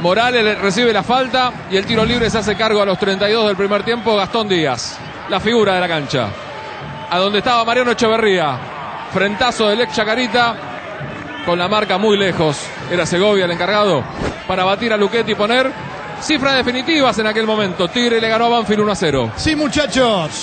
Morales recibe la falta y el tiro libre se hace cargo a los 32 del primer tiempo. Gastón Díaz, la figura de la cancha. A donde estaba Mariano Echeverría. Frentazo del ex Chacarita con la marca muy lejos. Era Segovia el encargado para batir a Luquetti y poner cifras definitivas en aquel momento. Tigre le ganó a Banfield 1 a 0. Sí, muchachos.